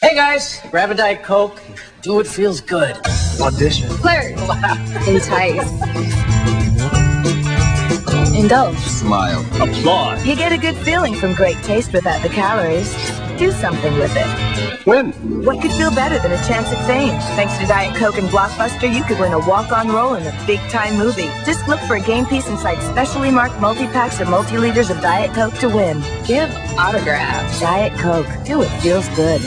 Hey guys, grab a Diet Coke. Do what feels good. Audition. Flirt. Entice. Indulge. Smile. Applaud. You get a good feeling from great taste without the calories. Do something with it. Win. What could feel better than a chance at fame? Thanks to Diet Coke and Blockbuster, you could win a walk-on role in a big-time movie. Just look for a game piece inside specially marked multi-packs or multi-liters of Diet Coke to win. Give autographs. Diet Coke. Do what feels good.